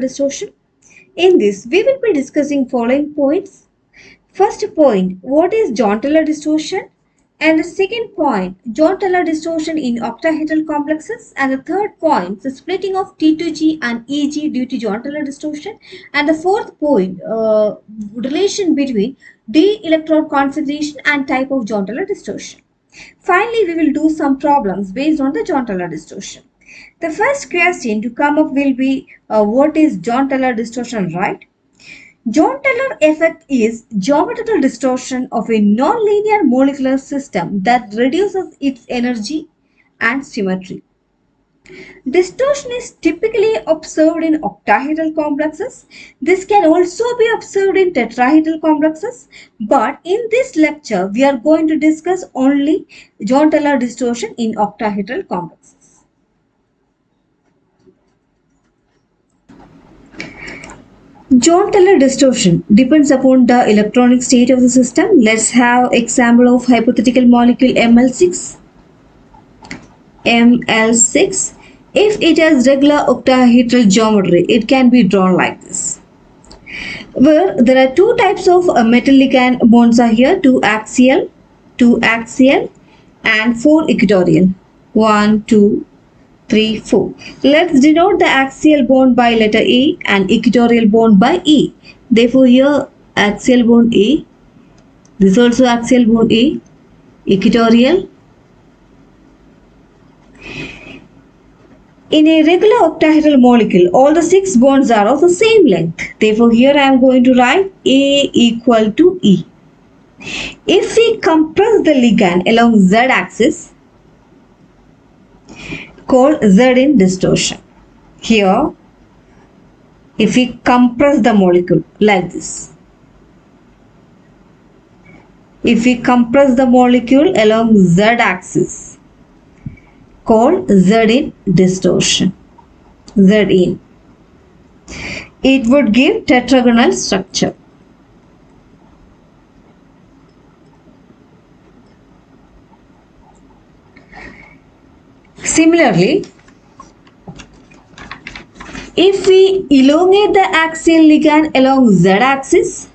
Distortion? In this, we will be discussing following points. First point, what is Jahn-Teller distortion? And the second point, Jahn-Teller distortion in octahedral complexes. And the third point, the splitting of T2G and EG due to Jahn-Teller distortion. And the fourth point, uh, relation between d electrode configuration and type of Jahn-Teller distortion. Finally, we will do some problems based on the Jahn-Teller distortion. The first question to come up will be uh, what is Jahn-Teller distortion, right? Jahn-Teller effect is geometrical distortion of a nonlinear molecular system that reduces its energy and symmetry. Distortion is typically observed in octahedral complexes. This can also be observed in tetrahedral complexes. But in this lecture, we are going to discuss only Jahn-Teller distortion in octahedral complexes. Jahn-Teller distortion depends upon the electronic state of the system. Let's have example of hypothetical molecule ML6. ML6. If it has regular octahedral geometry, it can be drawn like this. Where there are two types of uh, metal ligand bonds are here, two axial, two axial and four equatorial. One, two, 3, 4. Let's denote the axial bond by letter A and equatorial bond by E. Therefore, here axial bond A, this also axial bond A, equatorial. In a regular octahedral molecule, all the six bonds are of the same length. Therefore, here I am going to write A equal to E. If we compress the ligand along Z axis, called Z in distortion. Here, if we compress the molecule like this, if we compress the molecule along Z axis, called Z in distortion, Z in, it would give tetragonal structure. Similarly, if we elongate the axial ligand along z axis,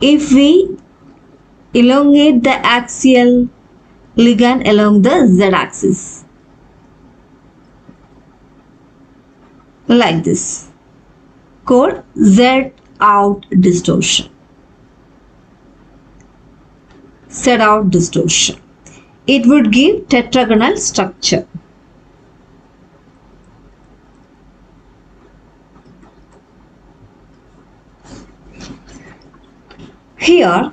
if we elongate the axial ligand along the z axis like this called z out distortion Z out distortion. It would give tetragonal structure. Here,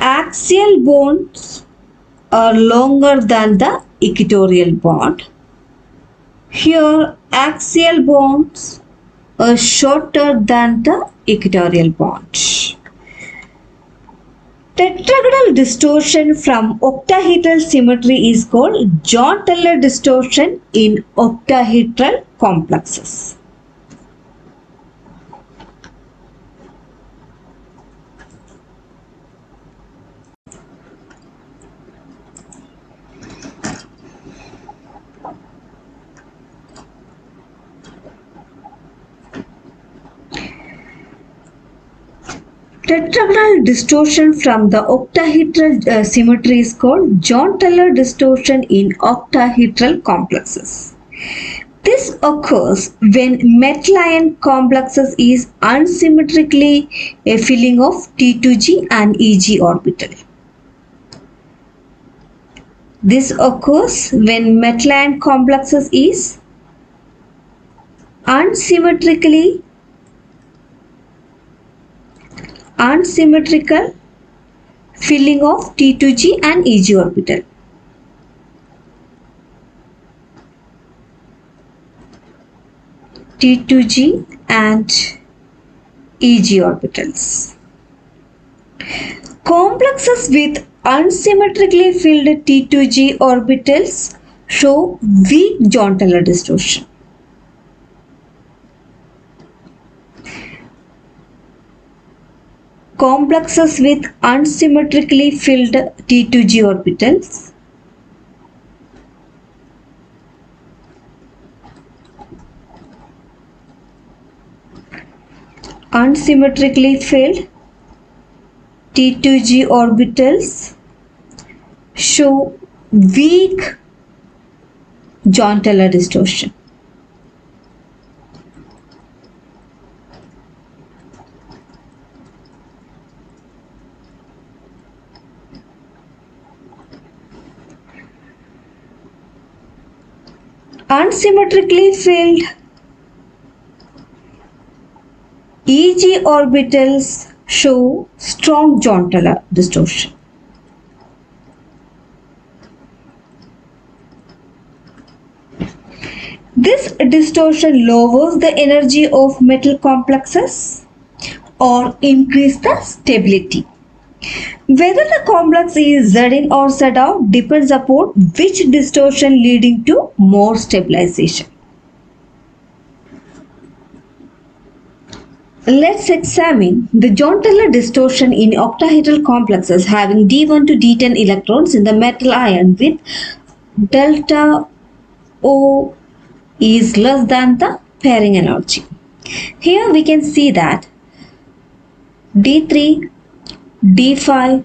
axial bonds are longer than the equatorial bond. Here, axial bonds are shorter than the equatorial bond. Tetragonal distortion from octahedral symmetry is called Jahn-Teller distortion in octahedral complexes. Tetragonal distortion from the octahedral uh, symmetry is called Jahn-Teller distortion in octahedral complexes. This occurs when metal ion complexes is unsymmetrically a filling of T2G and EG orbital. This occurs when metal ion complexes is unsymmetrically unsymmetrical filling of T2G and EG orbital. T2G and EG orbitals. Complexes with unsymmetrically filled T2G orbitals show weak Jahn-Teller distortion. complexes with unsymmetrically filled T2G orbitals. Unsymmetrically filled T2G orbitals show weak Jahn distortion. Unsymmetrically filled EG orbitals show strong Jahn-Teller distortion. This distortion lowers the energy of metal complexes or increase the stability. Whether the complex is Z in or Z out depends upon which distortion leading to more stabilization. Let's examine the Jahn-Teller distortion in octahedral complexes having D1 to D10 electrons in the metal ion with delta O is less than the pairing energy. Here we can see that D3, D5,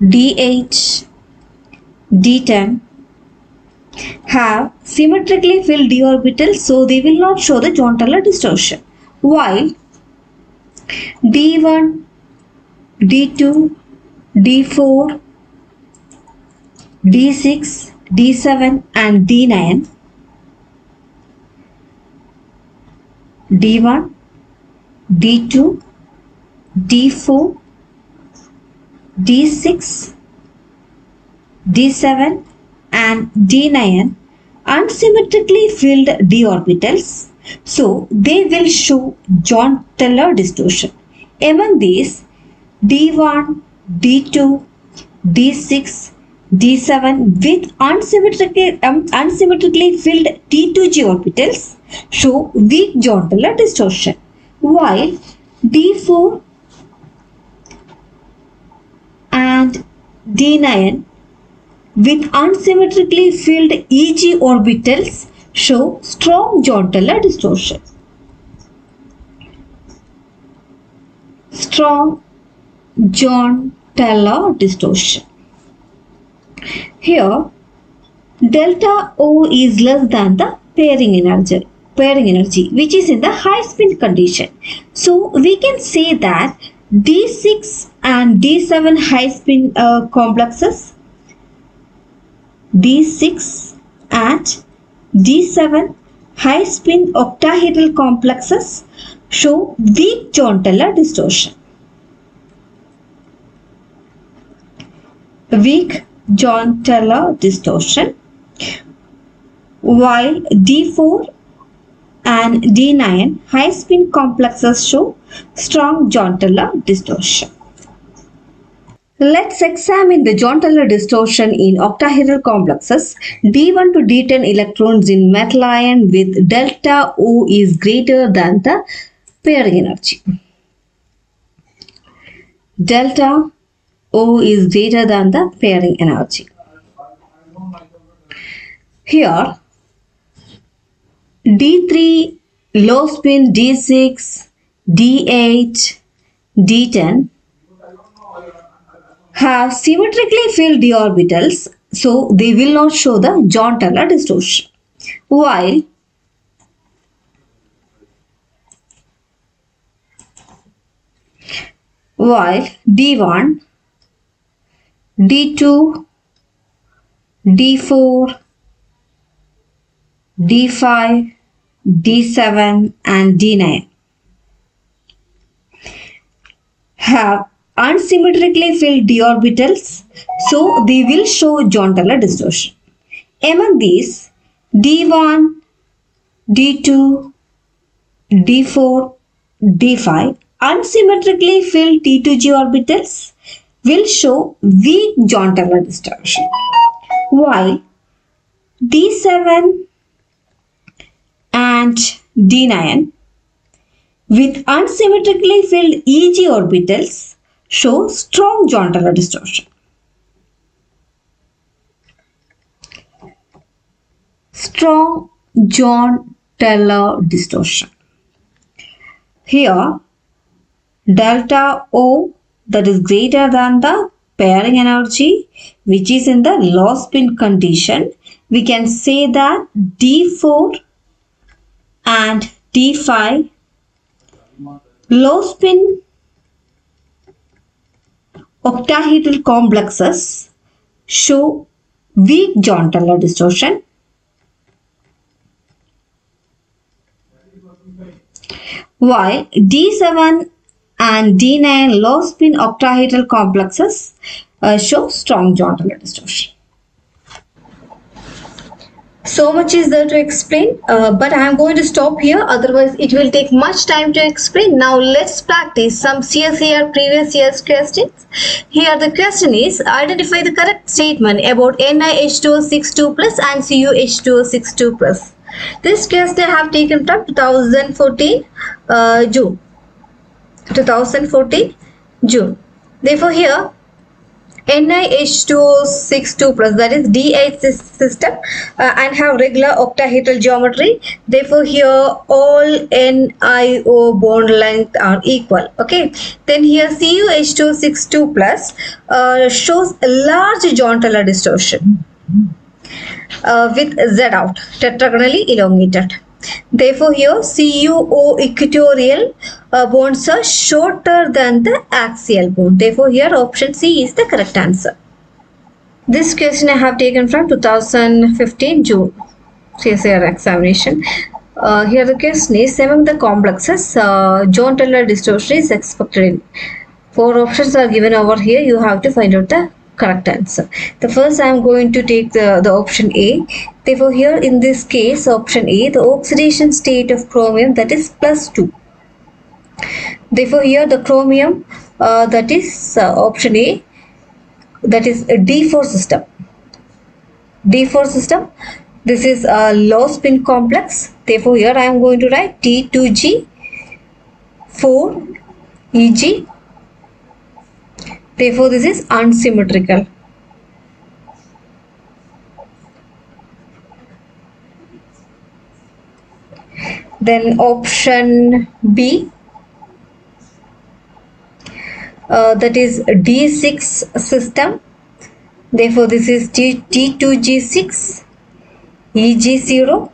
D8, D10 have symmetrically filled d orbitals so they will not show the Jahn-Teller distortion while D1, D2, D4, D6, D7 and D9 D1, D2, D4, D6, D7 and D9 unsymmetrically filled d orbitals so they will show Jahn-Teller distortion. Among these, D1, D2, D6, D7 with unsymmetrically, um, unsymmetrically filled T2G orbitals show weak Jahn-Teller distortion, while D4 D9 with unsymmetrically filled EG orbitals show strong Jahn-Teller distortion. Strong Jahn-Teller distortion. Here, delta O is less than the pairing energy, pairing energy which is in the high spin condition. So, we can say that D6 and D7 high spin uh, complexes D6 and D7 high spin octahedral complexes show weak Jahn-Teller distortion. Weak Jahn-Teller distortion while D4 and D9 high spin complexes show strong Jahn-Teller distortion. Let's examine the Jahn-Teller distortion in octahedral complexes. D1 to D10 electrons in metal ion with delta O is greater than the pairing energy. Delta O is greater than the pairing energy. Here, D3, low spin D6, D8, D10 have symmetrically filled d orbitals so they will not show the Jahn-Teller distortion. While while D1, D2, D4, D5, D7 and D9 have unsymmetrically filled d orbitals so they will show Jahn-Teller distortion. Among these D1, D2, D4, D5 unsymmetrically filled T2G orbitals will show weak Jahn-Teller distortion while D7 and D9 with unsymmetrically filled EG orbitals show strong Jahn-Teller distortion. Strong Jahn-Teller distortion. here delta O that is greater than the pairing energy which is in the low spin condition we can say that D4 and D5 low spin octahedral complexes show weak Jahn-Teller distortion while D7 and D9 low spin octahedral complexes uh, show strong Jahn-Teller distortion. So much is there to explain, uh, but I am going to stop here. Otherwise, it will take much time to explain. Now, let's practice some CSIR previous year's questions. Here, the question is identify the correct statement about NiH2O62 plus and CuH2O62 plus. This question I have taken from 2014 uh, June. 2014 June. Therefore, here NiH2O62 plus that is D8 system uh, and have regular octahedral geometry. Therefore, here all NiO bond length are equal. Okay. Then here CuH2O62 plus uh, shows a large Jahn-Teller distortion uh, with Z out tetragonally elongated. Therefore, here CuO equatorial uh, bonds are shorter than the axial bond. Therefore, here option C is the correct answer. This question I have taken from 2015 June CSIR examination. Uh, here the question is among the complexes, uh, Jahn-Teller distortion is expected. Four options are given over here. You have to find out the correct answer. The first I am going to take the, the option A. Therefore here in this case option A the oxidation state of chromium that is plus 2. Therefore here the chromium uh, that is uh, option A that is a D4 system. D4 system this is a low spin complex therefore here I am going to write T2G 4 EG Therefore, this is unsymmetrical. Then option B uh, that is D6 system. Therefore, this is T T2G6 EG0.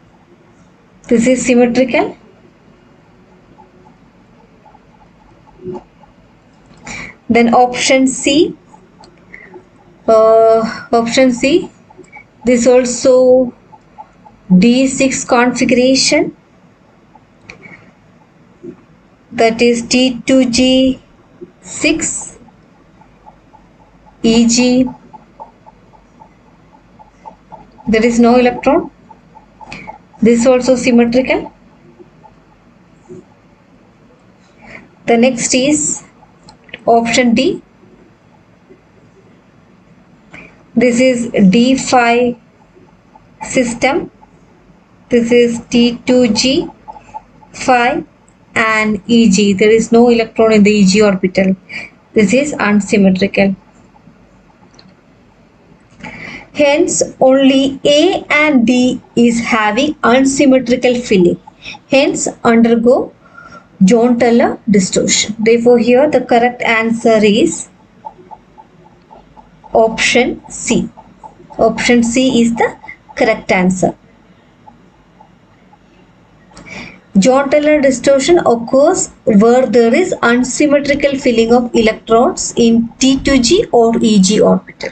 This is symmetrical. Then option C uh, option C this also D6 configuration. That is T2G 6 EG there is no electron. This also symmetrical. The next is option D. This is D5 system. This is T2G 5 and EG there is no electron in the EG orbital. This is unsymmetrical. Hence only A and D is having unsymmetrical filling. Hence undergo Jahn-Teller distortion. Therefore, here the correct answer is option C. Option C is the correct answer. Jahn-Teller distortion occurs where there is unsymmetrical filling of electrons in T2G or EG orbital.